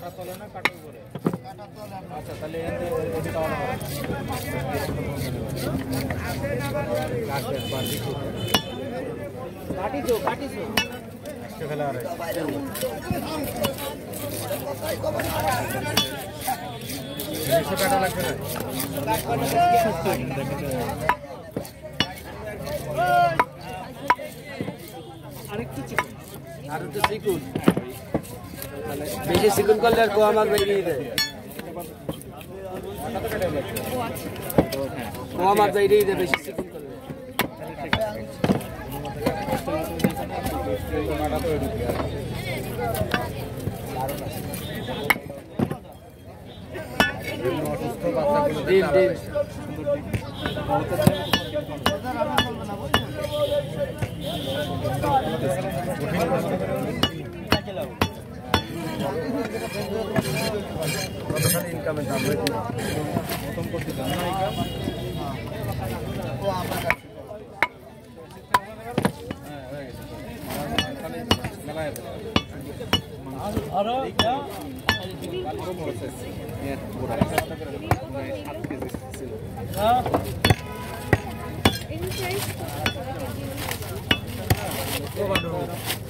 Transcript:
কাটা তলে না কাটা উপরে আচ্ছা তাহলে কাটিছো কাটিছো? ফেলা আর একশো কাটা লাগবে না? আর একটু সিকুন বেশি সিকুন করলে আর কোয়া মাছ বেরিয়ে দেয় কোয়া মাছ বেরিয়ে দেয় বেশি সিকুন করলে। ডিম ডিম। কতখানি ইনকামের দাম প্রথম করতে চান না ইনকাম গেছে খালি মেলায় আছে কালকে মরেছে পুরা সাত কেজি ছিল শেষ খাবে ও স্যার